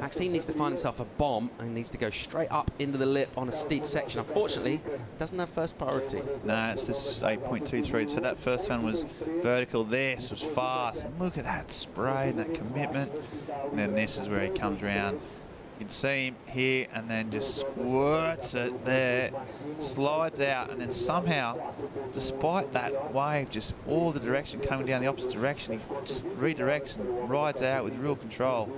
Maxime needs to find himself a bomb and needs to go straight up into the lip on a steep section. Unfortunately, doesn't have first priority. No, it's, this 8.23. So that first one was vertical. This was fast. And look at that spray and that commitment. And then this is where he comes around. You can see him here and then just squirts it there, slides out, and then somehow, despite that wave, just all the direction coming down the opposite direction, he just redirects and rides out with real control.